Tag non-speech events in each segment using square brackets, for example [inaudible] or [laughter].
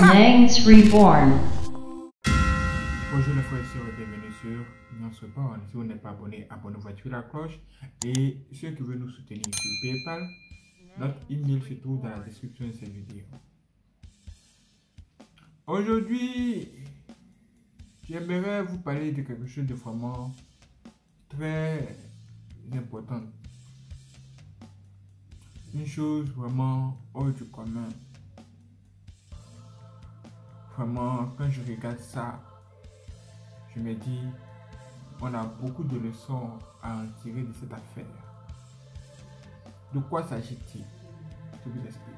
Nangs Reborn. Bonjour les frères et sœurs, bienvenue sur notre parole. Si vous n'êtes pas abonné, abonnez-vous, activez la cloche. Et ceux qui veulent nous soutenir sur PayPal, notre email se trouve dans la description de cette vidéo. Aujourd'hui, j'aimerais vous parler de quelque chose de vraiment très important. Une chose vraiment hors du commun. Quand je regarde ça, je me dis, on a beaucoup de leçons à en tirer de cette affaire. De quoi s'agit-il? Je vous explique.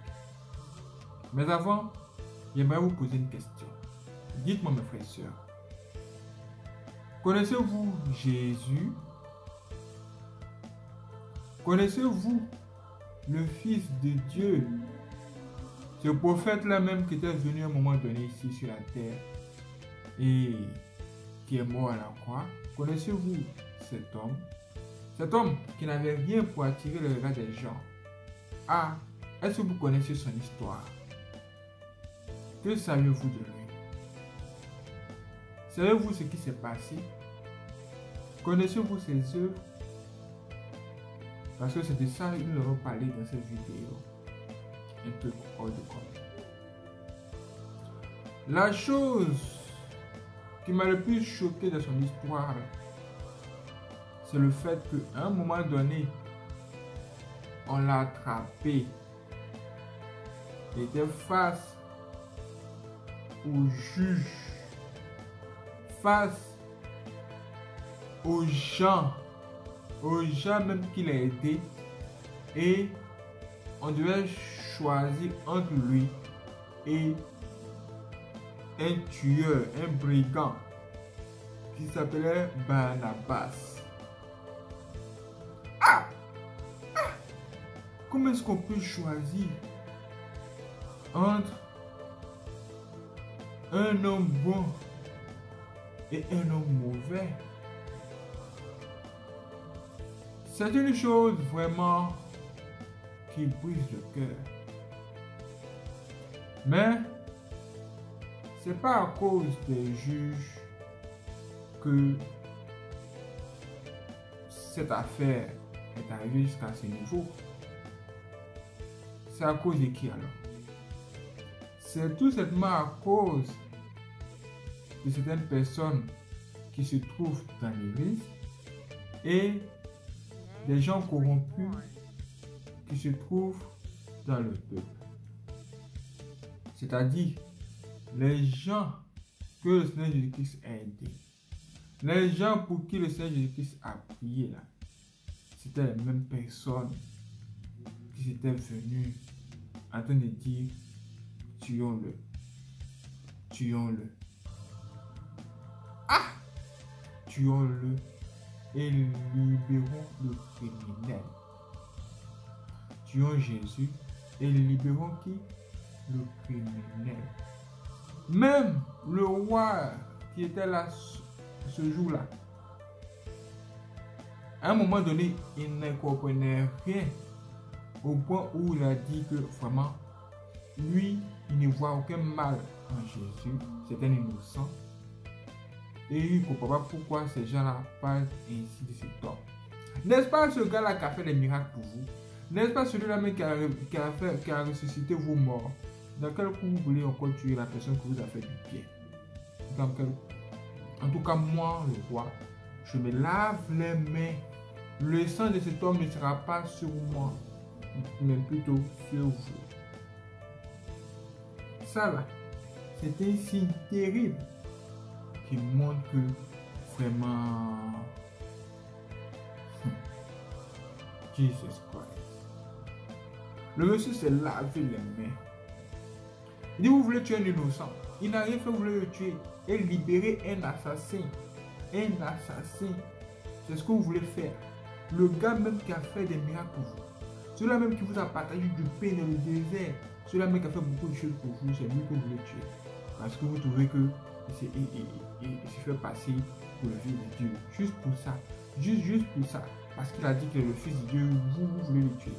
Mais avant, j'aimerais vous poser une question. Dites-moi, mes frères et sœurs, connaissez-vous Jésus? Connaissez-vous le Fils de Dieu Ce prophète-là même qui était venu à un moment donné ici sur la terre et qui est mort à la croix. Connaissez-vous cet homme? Cet homme qui n'avait rien pour attirer le regard des gens. Ah, est-ce que vous connaissez son histoire? Que savez-vous de lui? Savez-vous ce qui s'est passé? Connaissez-vous ses œuvres? Parce que c'est de ça que nous allons parler dans cette vidéo. Peu de La chose qui m'a le plus choqué de son histoire, c'est le fait qu'à un moment donné, on l'a attrapé. Il était face au juge, face aux gens, aux gens même qu'il a aidé. Et on devait choisir entre lui et un tueur, un brigand qui s'appelait Barnabas. Ah! ah! Comment est-ce qu'on peut choisir entre un homme bon et un homme mauvais? C'est une chose vraiment qui brise le cœur. Mais c'est pas à cause des juges que cette affaire est arrivée jusqu'à ce niveau. C'est à cause de qui alors? C'est tout simplement à cause de certaines personnes qui se trouvent dans l'église et des gens corrompus qui se trouvent dans le peuple. C'est-à-dire les gens que le Seigneur Jésus-Christ a aidé, les gens pour qui le Seigneur Jésus-Christ a prié là, c'était les mêmes personnes qui étaient venues en train de dire tuons-le, tuons-le. Ah Tuons-le et libérons le criminel. Tuons Jésus et libérons qui? Le criminel. Même le roi qui était là ce jour-là, à un moment donné, il ne comprenait rien au point où il a dit que vraiment, lui, il ne voit aucun mal en Jésus, c'est un innocent. Et il ne comprend pas pourquoi ces gens-là parlent ainsi de cet homme. N'est-ce pas ce gars-là qui a fait des miracles pour vous? N'est-ce pas celui-là qui qui a ressuscité vos morts? Dans quel coup vous voulez encore tuer la personne qui vous a fait du bien? Dans quel... En tout cas, moi, le roi, je me lave les mains. Le sang de cet homme ne sera pas sur moi, mais plutôt sur vous. Ça là, c'est un signe terrible qui montre que vraiment [laughs] Jesus Christ. Le monsieur s'est lavé les mains il dit, vous voulez tuer un innocent. Il n'a rien fait, vous voulez le tuer. Et libérer un assassin. Un assassin. C'est ce que vous voulez faire. Le gars même qui a fait des miracles pour vous. Celui-là même qui vous a partagé du pain dans le désert. Celui-là même qui a fait beaucoup de choses pour vous. C'est lui que vous voulez tuer. Parce que vous trouvez que il, se fait passer pour le fils de Dieu. Juste pour ça. Juste, juste pour ça. Parce qu'il a dit que le fils de Dieu, vous, vous voulez le tuer.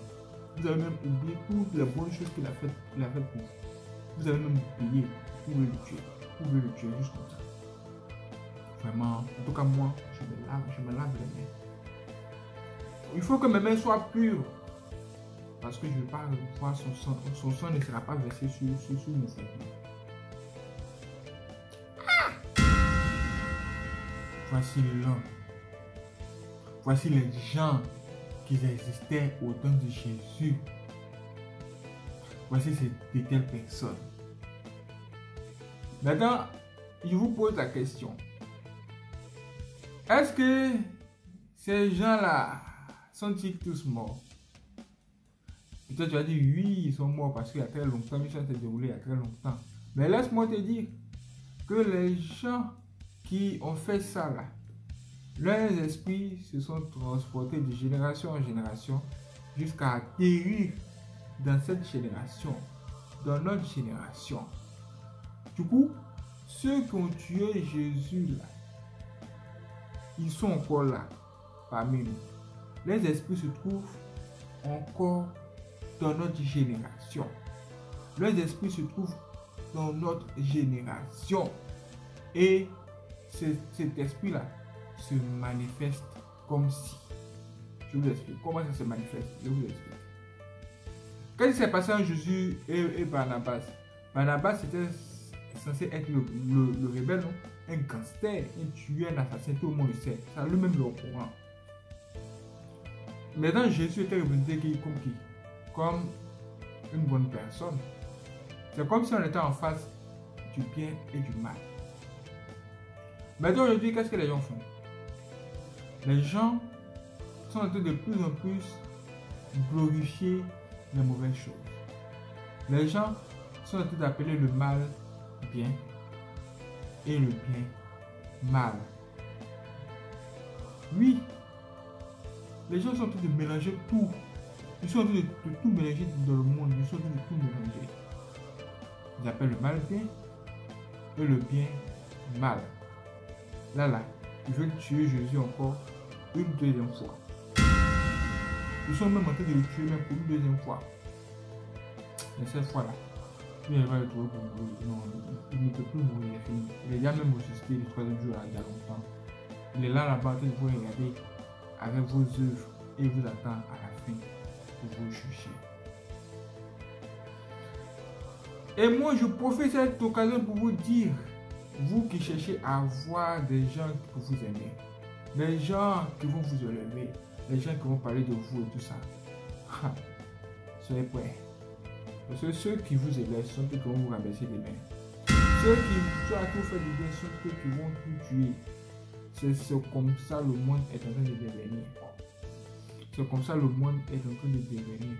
Vous avez même oublié toutes les bonnes choses qu'il a faites a fait pour vous. Vous avez même payé. Pouvez le tuer. Pouvez le tuer juste comme ça. Vraiment, en tout cas moi, je me lave, je me lave les mains. Il faut que mes mains soient pures. Parce que je ne veux pas voir son sang. Son sang ne sera pas versé sur, sur, sur mes vêtements. Voici l'homme. Voici les gens qui existaient au temps de Jésus. Voici de telles personnes. Maintenant, je vous pose la question. Est-ce que ces gens-là sont-ils tous morts? Toi, tu as dit oui, ils sont morts parce qu'il y a très longtemps, ça s'est déroulé il y a très longtemps. Mais laisse-moi te dire que les gens qui ont fait ça là, leurs esprits se sont transportés de génération en génération jusqu'à atterrir dans cette génération, dans notre génération. Du coup, ceux qui ont tué Jésus là, ils sont encore là parmi nous. Les esprits se trouvent encore dans notre génération. Les esprits se trouvent dans notre génération. Et cet esprit-là se manifeste comme si. Je vous explique. Comment ça se manifeste? Je vous explique. Qu'est-ce qui s'est passé en Jésus et, Barnabas Barnabas était censé être le, le, rebelle, un gangster, un tueur, un assassin, tout le monde le sait. Ça lui-même le courant. Maintenant, Jésus était représenté comme qui? Comme une bonne personne. C'est comme si on était en face du bien et du mal. Maintenant, aujourd'hui, qu'est-ce que les gens font? Les gens sont de plus en plus glorifier les mauvaises choses. Les gens sont en train d'appeler le mal bien et le bien mal. Oui, les gens sont en train de mélanger tout. Ils sont en train de, tout mélanger dans le monde. Ils sont en train de tout mélanger. Ils appellent le mal bien et le bien mal. Là, là, ils veulent tuer Jésus encore une deuxième fois. Ils sont même en train de le tuer pour une deuxième fois. Mais cette fois-là, il va le trouver pour mourir. Non, il ne peut plus mourir, il est. Il est déjà même ressuscité le troisième jour il y a longtemps. Il est là là-bas en train de vous regarder avec vos œuvres et vous attend à la fin pour vous juger. Et moi, je profite cette occasion pour vous dire, vous qui cherchez à avoir des gens que vous aimez, des gens qui vont vous élever, les gens qui vont parler de vous et tout ça, soyez prêts. Parce que ceux qui vous élèvent sont ceux qui vont vous rabaisser les mains. Ceux qui, ont tout fait du bien sont ceux qui vont tout tuer. C'est comme ça le monde est en train de devenir. C'est comme ça le monde est en train de devenir.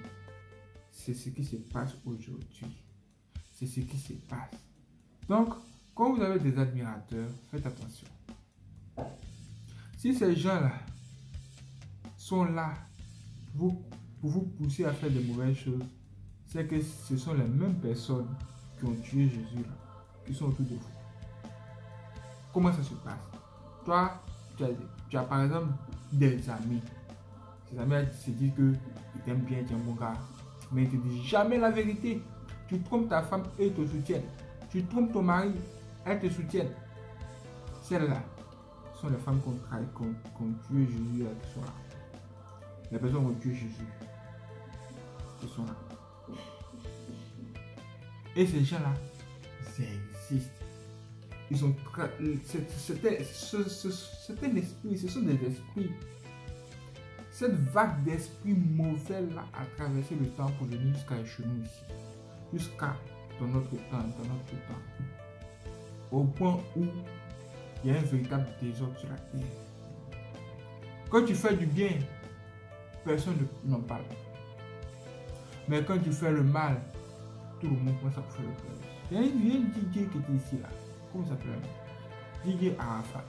C'est ce qui se passe aujourd'hui. C'est ce qui se passe. Donc, quand vous avez des admirateurs, faites attention. Si ces gens-là sont là pour vous pousser à faire de mauvaises choses, c'est que ce sont les mêmes personnes qui ont tué Jésus qui sont autour de vous. Comment ça se passe? Toi, tu as, par exemple des amis. Ces amis se disent que tu t'aimes bien, tu es un bon gars, mais ils ne te disent jamais la vérité. Tu trompes ta femme et ils te soutiennent. Tu trompes ton mari elles te soutiennent. Celles-là sont les femmes qui ont, tué Jésus qui là. Les personnes ont tué Jésus qui sont là. Et ces gens-là, ils existent. Ils sont c'était un ce sont des esprits. Cette vague d'esprits mauvais là a traversé le temps pour venir jusqu'à chez nous ici. Jusqu'à dans notre temps, dans notre temps au point où il y a un véritable désordre sur la terre. Quand tu fais du bien, personne n'en parle. Mais quand tu fais le mal, tout le monde commence à faire le mal. Il y a un DJ qui était ici là. Comment ça s'appelle? DJ Arafat.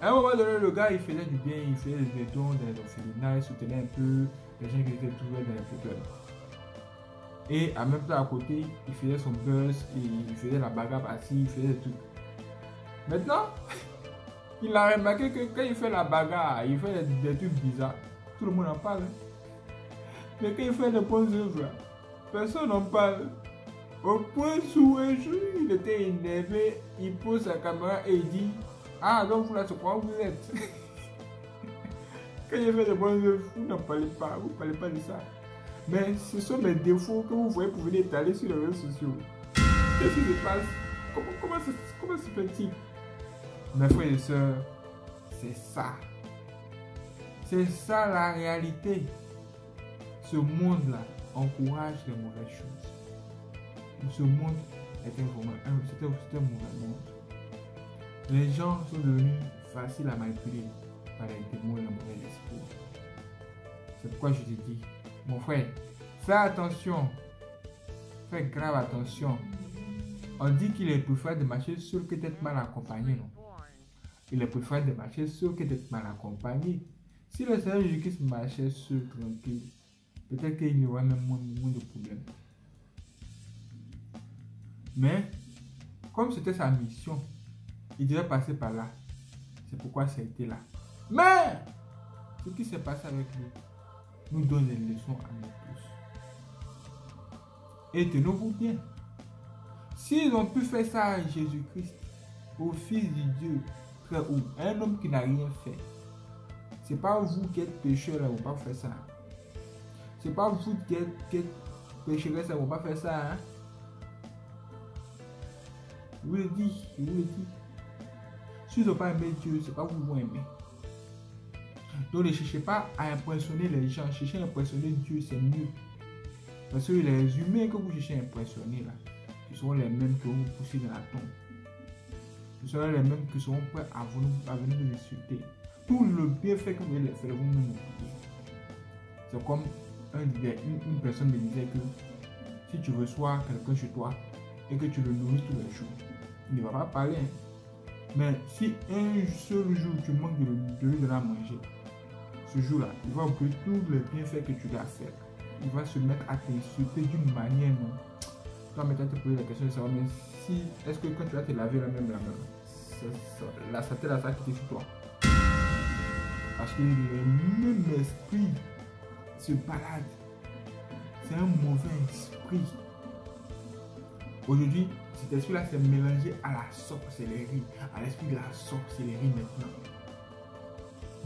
À un moment donné, le gars il faisait du bien, il faisait des dons les orphelinats, il soutenait un peu les gens qui étaient trouvés dans les problèmes. Et en même temps, à côté, il faisait son buzz, il faisait la bagarre par-ci, il faisait tout. Maintenant, [laughs] il a remarqué que quand il fait la bagarre, il fait des, trucs bizarres. Tout le monde en parle. Mais quand il fait des bonnes œuvres, personne n'en parle. Au point où un jour, il était énervé, il pose sa caméra et il dit Ah, donc vous là, c'est quoi vous êtes? [laughs] Quand il fait des bonnes œuvres, vous n'en parlez pas, vous ne parlez pas de ça. Mais ce sont mes défauts que vous voyez pour venir étaler sur les réseaux sociaux. Qu'est-ce qui se passe? Comment, comment, comment se fait-il Mes frères et sœurs, c'est ça. C'est ça la réalité. Ce monde-là encourage les mauvaises choses. Ce monde est un, un, mauvais monde. Les gens sont devenus faciles à manipuler par les démons et les mauvais esprits. C'est pourquoi je te dis, mon frère, fais attention. Fais grave attention. On dit qu'il est fort de marcher seul que d'être mal accompagné, non? Il est fort de marcher seul que d'être mal accompagné. Si le Seigneur Jésus-Christ marchait seul, tranquille, peut-être qu'il y aurait même moins, de problèmes. Mais, comme c'était sa mission, il devait passer par là. C'est pourquoi ça a été là. Mais, ce qui s'est passé avec lui nous donne des leçons à nous tous. Et tenez-vous bien. S'ils ont pu faire ça à Jésus-Christ, au Fils du Dieu très un homme qui n'a rien fait, c'est pas vous qui êtes pécheur là, vous pas faire ça. C'est pas vous qui êtes, qui êtes pécheresse là, vous pas faire ça. Hein? Je vous le dis, je vous le dis. Si vous n'avez pas aimé Dieu, c'est pas vous qui vont aimer. Donc ne cherchez pas à impressionner les gens, cherchez à impressionner Dieu, c'est mieux. Parce que les humains que vous cherchez à impressionner là, ce seront les mêmes vont vous pousser dans la tombe. Ce seront les mêmes qui seront prêts à venir vous insulter. Tout le bienfait que vous allez faire, vous-même C'est comme un, une, personne me disait que si tu reçois quelqu'un chez toi et que tu le nourris tous les jours, il ne va pas parler. hein. Mais si un seul jour tu manques de, de lui donner à manger, ce jour-là, il va oublier tous les bienfaits que tu lui as fait. Il va se mettre à t'insulter d'une manière, non. Toi, maintenant, te poser la question de savoir, mais si, est-ce que quand tu vas te laver la même la main, la saleté là, ça a quitté sur toi? Parce que le même esprit se balade. C'est un mauvais esprit. Aujourd'hui, cet esprit-là s'est mélangé à la sorcellerie, à l'esprit de la sorcellerie maintenant.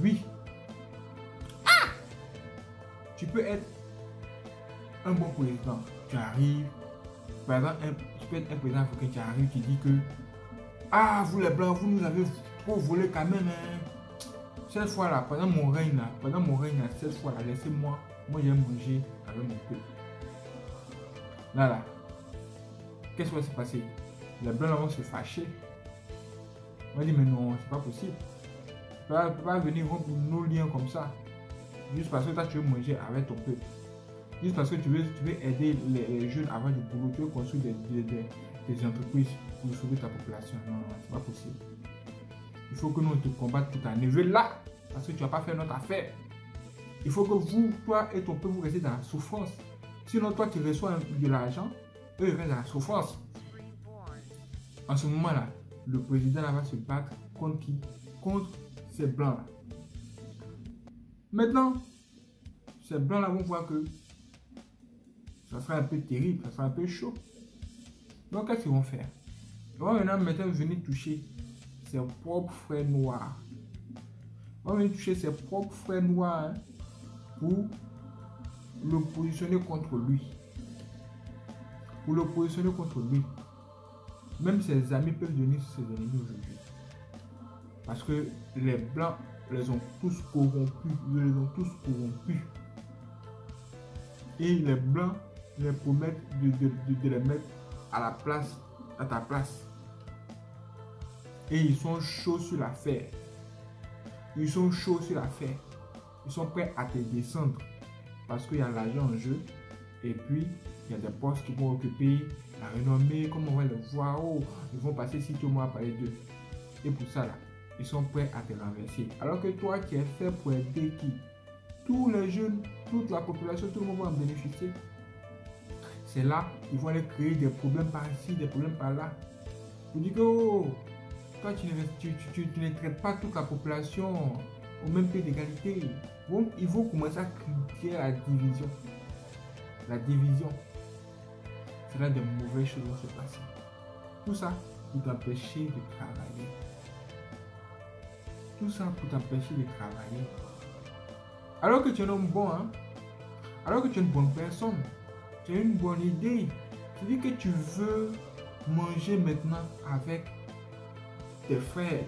Oui. Ah Tu peux être un bon président. Tu arrives, par exemple, tu peux être un président africain qui arrive, qui dit que Ah, vous les blancs, vous nous avez trop volé quand même. Hein. Cette fois-là, pendant mon règne, là, pendant mon règne, cette fois-là, laissez-moi, moi j'ai mangé avec mon peuple. Là, là, qu'est-ce qui va se passer? Les blancs vont se fâcher. On va dire, mais non, c'est pas possible. Tu vas, tu vas venir rompre nos liens comme ça. Juste parce que toi, tu veux manger avec ton peuple. Juste parce que tu veux, tu veux aider les, jeunes avant du boulot. Tu veux construire des- des entreprises pour sauver ta population. Non, non, c'est pas possible. Il faut que nous te combattions tout à niveau là. Parce que tu vas pas faire notre affaire. Il faut que vous, toi et ton peuple, vous restez dans la souffrance. Sinon, toi, tu reçois de l'argent, eux, ils restent dans la souffrance. En ce moment-là, le président va se battre contre qui? Contre ces blancs-là. Maintenant, ces blancs-là vont voir que ça sera un peu terrible, ça sera un peu chaud. Donc, qu'est-ce qu'ils vont faire? Ils vont maintenant venir toucher ses propres frères noirs. Vont venir toucher ses propres frères noirs hein, pour le positionner contre lui. Pour le positionner contre lui. Même ses amis peuvent devenir ses ennemis aujourd'hui. Parce que les blancs les ont tous corrompus. Les ont tous corrompus. Et les blancs les promettent de- de les mettre à la place, à ta place. Et ils sont chauds sur l'affaire. Ils sont chauds sur l'affaire. Ils sont prêts à te descendre. Parce qu'il y a l'argent en jeu. Et puis, il y a des postes qu'ils vont occuper. La renommée, comme on va le voir. Oh, ils vont passer si tout le monde a parlé d'eux. Et pour ça, là, ils sont prêts à te renverser. Alors que toi, tu es fait pour aider qui Tous les jeunes, toute la population, tout le monde va en bénéficier. C'est là, ils vont aller créer des problèmes par ici, des problèmes par là. Vous dites que oh, toi, tu ne, traites pas toute la population au même pied d'égalité. Bon, ils vont commencer à créer la division. La division. c'est là de mauvaises choses vont se passer. Tout ça pour t'empêcher de travailler. Tout ça pour t'empêcher de travailler. Alors que tu es un homme bon, hein? alors que tu es une bonne personne, tu as une bonne idée. Tu dis que tu veux manger maintenant avec tes frères,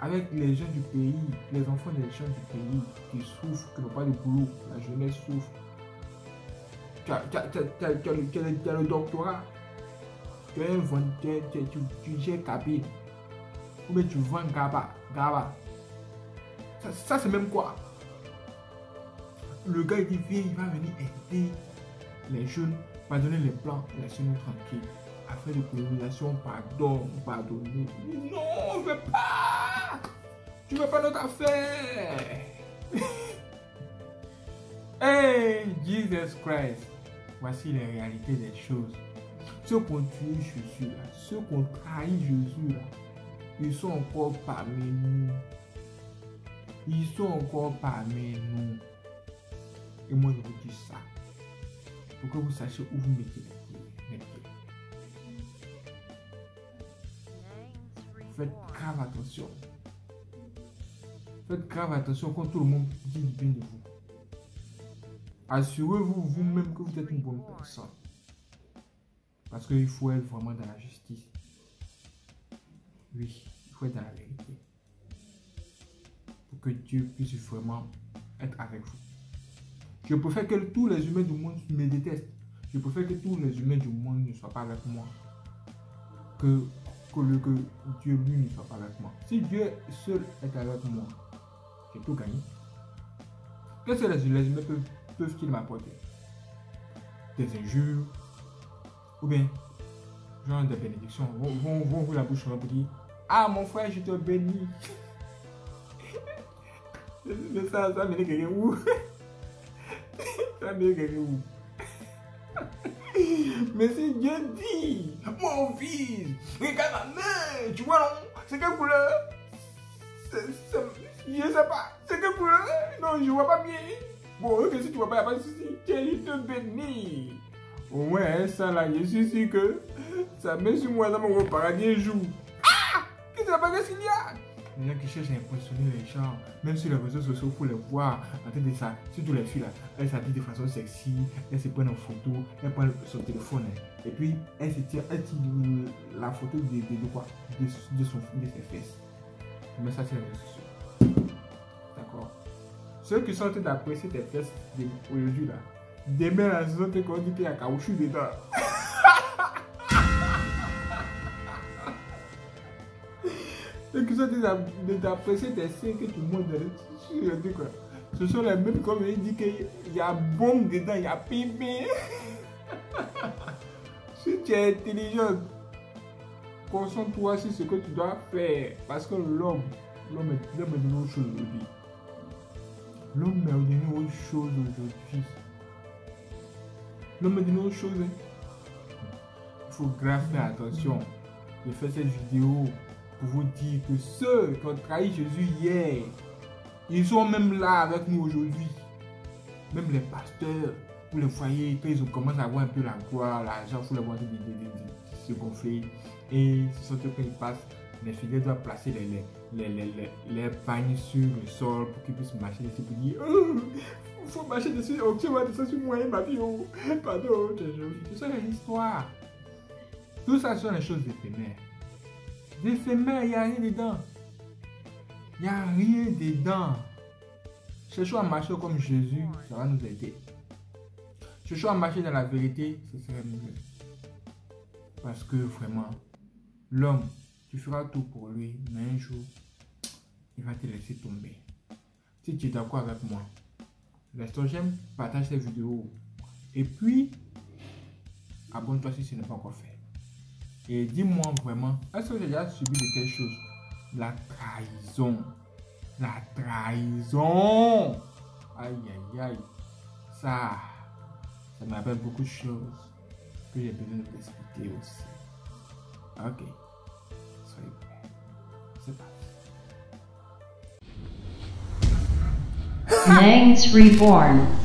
avec les gens du pays, les enfants des gens du pays qui souffrent, qui n'ont pas de boulot, la jeunesse souffre. Tu as, le, doctorat, tu es un tu, tu, tu, tu gères ou bien tu vends GABA. GABA. Ça, c'est même quoi? Le gars il dit il va venir aider les jeunes, donner les plans, laissez-nous tranquilles affaire de colonisation, pardon, pardonnez. Non, on ne veut pas. Tu ne veux pas notre affaire. [laughs] hey, Jesus Christ. Voici les réalités des choses. Ceux qui ont tué Jésus là, ceux qui ont trahi Jésus là, ils sont encore parmi nous. Ils sont encore parmi nous. Et moi je vous dis ça. Pour que vous sachiez où vous mettez Faites grave attention. Faites grave attention quand tout le monde dit du bien de vous. Assurez-vous vous-même que vous êtes une bonne personne. Parce qu'il faut être vraiment dans la justice. Oui, il faut être dans la vérité. Pour que Dieu puisse vraiment être avec vous. Je préfère que tous les humains du monde me détestent. Je préfère que tous les humains du monde ne soient pas avec moi. Que que, que Dieu lui ne soit pas avec moi. Si Dieu seul est avec moi, j'ai tout gagné. Qu'est-ce que les humains peuvent, peuvent m'apporter Des injures Ou bien, genre des bénédictions. Vont, vous la bouche pour dire Ah mon frère, je te bénis. [laughs] Mais ça, ça m'est où? [laughs] Ça m'est où? Mais si Dieu dit, mon fils, regarde ma main, tu vois non? C'est quelle couleur? Je sais pas. C'est quelle couleur? Non, je vois pas bien. Bon, ok, si tu vois pas, il a pas de souci. Dieu te bénit. Au moins, hein, ça là, je suis sûr que ça met sur moi dans mon paradis un jour. Ah Qu'est-ce qu'il y a? Les gens qui cherchent à impressionner les gens, même sur les réseaux sociaux, pour les voir en train de ça. Surtout les filles là, elles s'habillent de façon sexy, elles se prennent en photo, elles prennent son téléphone hein. et puis elles se tirent, elles la photo de, de, quoi? De, de, son, de ses fesses. Mais ça, c'est les réseaux sociaux. D'accord Ceux qui sont en train d'apprécier tes fesses aujourd'hui là, demain de dire qu'il y a caoutchouc dedans. [laughs] Ceux qui sont d'apprécier tes seins que tu montres dans le quoi. Ce sont les mêmes comme il dit qu'il y a bombe dedans, il y a pipi. [laughs] si tu es intelligent, concentre-toi sur ce que tu dois faire. Parce que l'homme, l'homme est, devenu autre chose aujourd'hui. L'homme est devenu autre chose aujourd'hui. L'homme est devenu autre chose. Il faut grave faire attention. Je fais cette vidéo pour vous dire que ceux qui ont trahi Jésus hier, ils sont même là avec nous aujourd'hui. Même les pasteurs ou les foyers, quand ils commencent à avoir un peu la gloire, l'argent, faut les voir se gonfler. Et ce sont eux ils passent, les fidèles doivent placer les, les, les, les, pagnes sur le sol pour qu'ils puissent marcher dessus Oh, il faut marcher dessus, oh, tu vas dessus sur moi, ma vie, oh, pardon, c'est ça l'histoire. Tout ça sont les choses éphémères. D'éphémère, il n'y a rien dedans. Il n'y a rien dedans. Cherchons à marcher comme Jésus, ça va nous aider. Cherchons à marcher dans la vérité, ce serait mieux. Parce que vraiment, l'homme, tu feras tout pour lui, mais un jour, il va te laisser tomber. Si tu es d'accord avec moi, laisse-toi j'aime, partage cette vidéo. Et puis, abonne-toi si ce n'est pas encore fait. Et dis-moi vraiment, est-ce que j'ai déjà subi de quelque chose La trahison. La trahison. Aïe, aïe, aïe. Ça, ça m'appelle beaucoup de choses que j'ai besoin de vous aussi. Ok. Soyez prêts. C'est parti. Reborn.